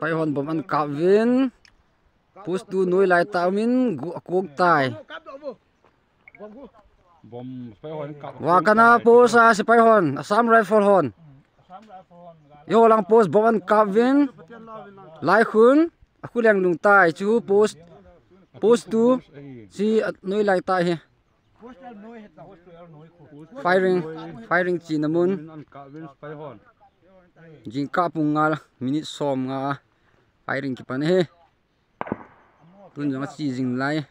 pai hon bom an ka vin pus tu noi lai ta min gu kok tai bom pai hon ka wa kana pus a si pai hon assam rifle hon yo lang pus bom an ka vin lai khun aku leng lung tai chu pus pus tu. Si noi lai ta hi. Firing. Firing chi namun an ka win pai hon jing ka pung nga minute som nga firing ki pan he tun jong chi jing lai.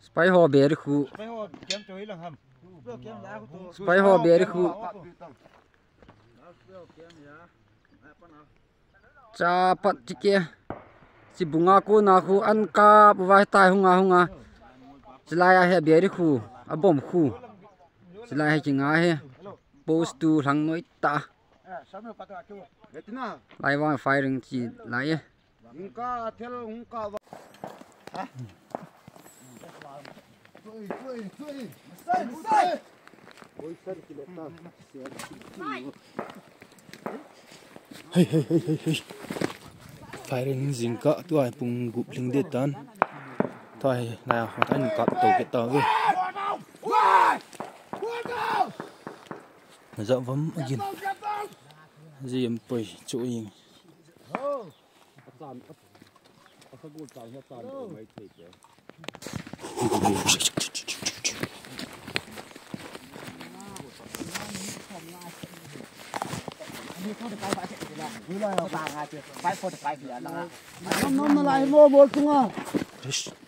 Spy ho ber khu. Spy ho ber khu. Cha pat chi ke chi bunga ko na khu an ka vai tai hunga hunga lai a he ber khu a bom khu. Chilai he chi nga he, post tu hlang noi ta. Lai wa firing chi lai Hey hey hey hey hey. firing zinga tu ai pung gup ling de tan tuai na ho tan ka to ke ta we na za vam agin ji em poi chu ing Nom nom na lai mo bol tunga. Yo! Hot talong. Yo, oh. Hey, hey. Kan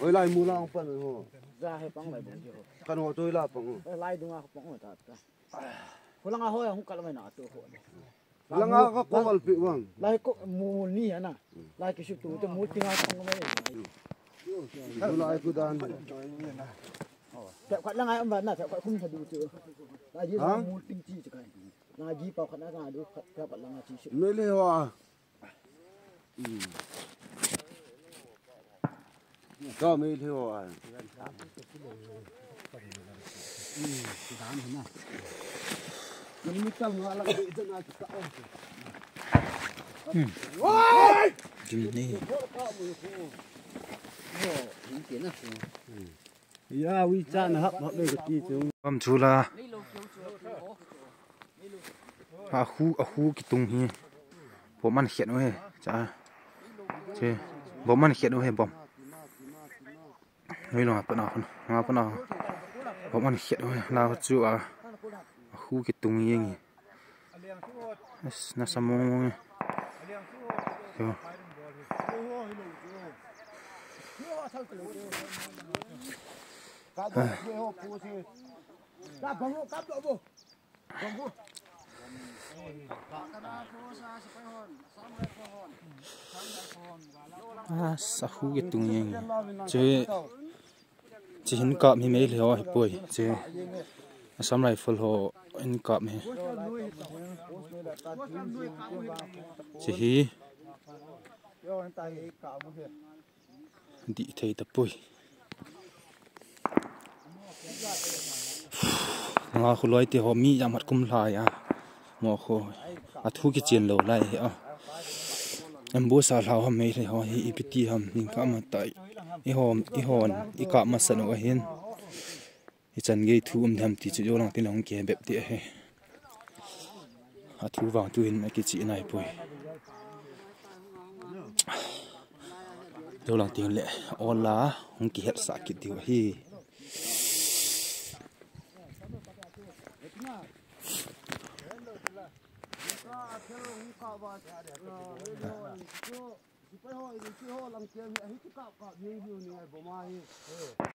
Ôi lại mua lang phần rồi hồ. ra hay bắn lại bắn chưa Kan hồ tôi là bằng. lai đúng không bắn người ta có lăng hoa không cần nọ tôi hộ Lang nga ka ko kalpi bang. lai có mù ni hả nè lai cái sự tụ tôi mua tiếng không có mấy lại ku dan. tại quạt lăng ai ông bà nè tại quạt không thể đủ chưa? Lai gì Hả? mua tiếng chi chứ cái là gì bảo năng là được các bạn lăng chi sự Mele wa. Ka mele wa. Mình cầm nga lang bị chân ai ka. jim ni Ya wi chan hấp hấp đây cái chi chúng am chula a nào a hu nào bọn mình hiện man khiat chú à? Cha cái tung hi gì as na samong yo Ka sa tung hi gì che chỉ hin cọp mi mấy liều bụi chỉ sắm lại phul hồ hình cọp mi. Chỉ hi đi thấy tập bụi ngà khu lối thì họ mi giảm mặt cung lại à mò khô à thu cái chuyện lâu lại à em bố sao lâu hầm mấy thì họ hi ibiti hầm nhưng mà tại i hom i hon i ka ma san o hin i chan ge thu um thầm ti chu yo lang tin long ke bep ti he a thu wang tu hin ma ki chi nai pui. Yo lang ti le ola hong ki het sa ki ti hi. ไปหอยคือหอลังเจียงเฮ้ยที่เก่าเก่ายืนอยู่นี่ไงผมมาเฮ้ย